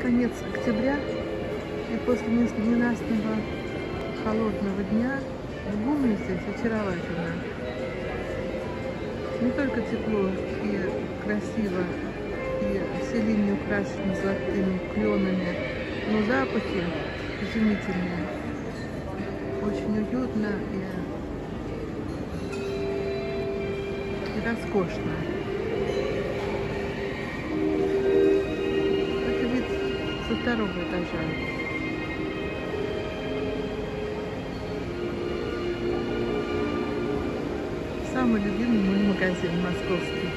конец октября, и после ненастного холодного дня в Гуме здесь очаровательно. Не только тепло и красиво, и все линии украшены золотыми кленами, но запахи изумительные. Очень уютно и, и роскошно. Второго этажа. Самый любимый мой магазин московский.